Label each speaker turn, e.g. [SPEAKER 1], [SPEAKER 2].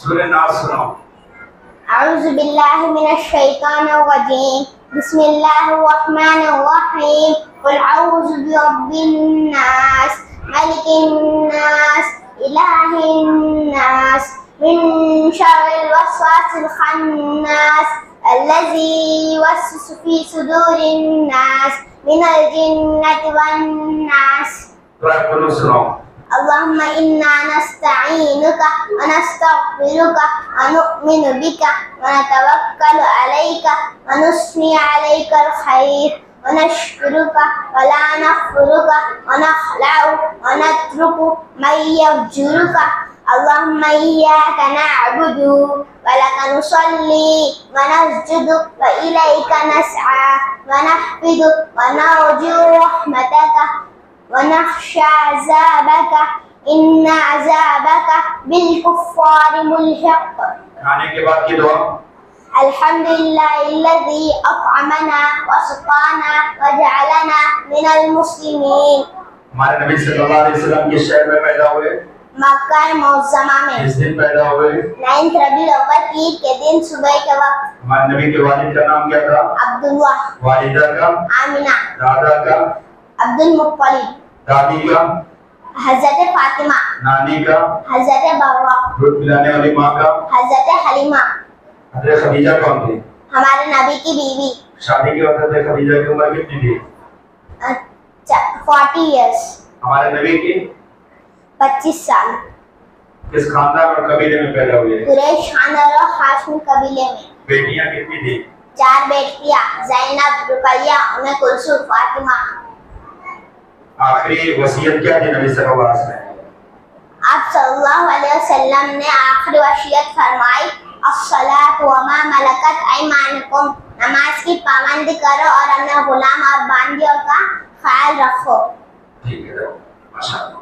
[SPEAKER 1] سورة ناس
[SPEAKER 2] أعوذ بالله من الشيطان الرجيم. بسم الله الرحمن الرحيم. قل أعوذ برب الناس ملك الناس إله الناس. من شر الوسواس الخناس الذي يوسوس في صدور الناس. من الجنة والناس. اللهم إنا نستعينك ونستغفرك ونؤمن بك ونتوكل عليك ونثني عليك الخير ونشكرك ولا نكفرك ونخلع ونترك من يفجرك اللهم إياك نعبد ولك نصلي ونسجد وإليك نسعى ونحفظ ونرجو رحمتك. ونخشى عذابك إن عذابك بالكفار ملحق
[SPEAKER 1] खाने के बाद की दुआ
[SPEAKER 2] الحمد لله الذي أطعمنا وسقانا وجعلنا من المسلمين
[SPEAKER 1] हमारे नबी सल्लल्लाहु अलैहि वसल्लम किस शहर में पैदा हुए
[SPEAKER 2] मक्का मुअज्जमा में
[SPEAKER 1] किस दिन पैदा हुए
[SPEAKER 2] नाइन्थ रबी अव्वल ईद के दिन सुबह के वक्त
[SPEAKER 1] हमारे नबी के वालिद का नाम क्या था
[SPEAKER 2] अब्दुल्ला
[SPEAKER 1] वालिदा का
[SPEAKER 2] आमिना
[SPEAKER 1] दादा का
[SPEAKER 2] अब्दुल मुत्तलिब
[SPEAKER 1] दादी का
[SPEAKER 2] हज़रत फातिमा
[SPEAKER 1] नानी का
[SPEAKER 2] हज़रत बर्रा
[SPEAKER 1] दूध पिलाने वाली माँ का
[SPEAKER 2] हज़रत हलीमा।
[SPEAKER 1] हज़रत खदीजा कौन थी?
[SPEAKER 2] हमारे नबी की बीवी।
[SPEAKER 1] शादी के वक्त हज़रत खदीजा की उम्र कितनी थी?
[SPEAKER 2] फोर्टी इयर्स
[SPEAKER 1] हमारे नबी की?
[SPEAKER 2] पच्चीस साल।
[SPEAKER 1] किस खानदान और कबीले में पैदा हुए?
[SPEAKER 2] कुरैश खानदान और हाशमी कबीले में।
[SPEAKER 1] बेटियाँ कितनी थी?
[SPEAKER 2] चार बेटियाँ जैनब रुकैया उन्हें कुलसुम फातिमा।
[SPEAKER 1] आखिरी वसीयत क्या थी नबी सल्लल्लाहु अलैहि वसल्लम
[SPEAKER 2] आप सल्लल्लाहु अलैहि वसल्लम ने आखिरी वसीयत फरमाई अस्सलात व मा मलकत ऐमानुकुम नमाज़ की पाबंदी करो और अपने गुलाम और बांदियों का ख्याल रखो।
[SPEAKER 1] ठीक है माशाअल्लाह